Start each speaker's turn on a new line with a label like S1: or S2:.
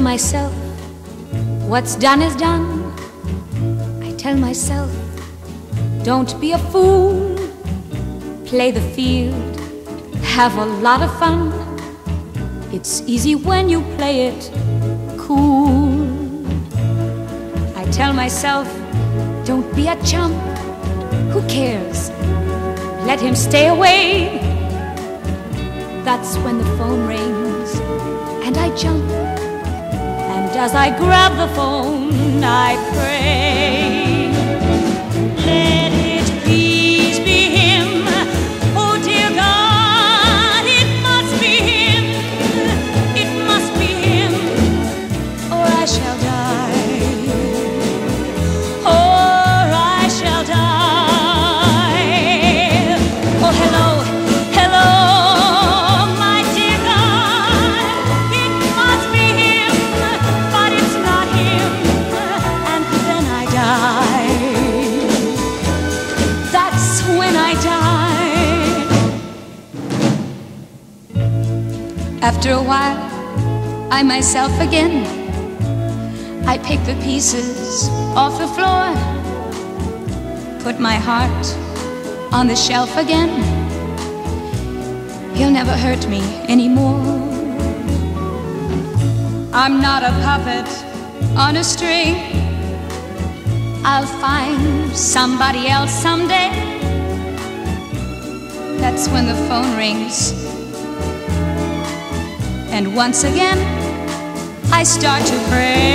S1: myself, what's done is done. I tell myself, don't be a fool. Play the field, have a lot of fun. It's easy when you play it cool. I tell myself, don't be a chump. Who cares? Let him stay away. That's when the phone rings and I jump. And as I grab the phone, I pray. After a while, I myself again. I pick the pieces off the floor, put my heart on the shelf again. He'll never hurt me anymore. I'm not a puppet on a string. I'll find somebody else someday. That's when the phone rings. And once again, I start to pray.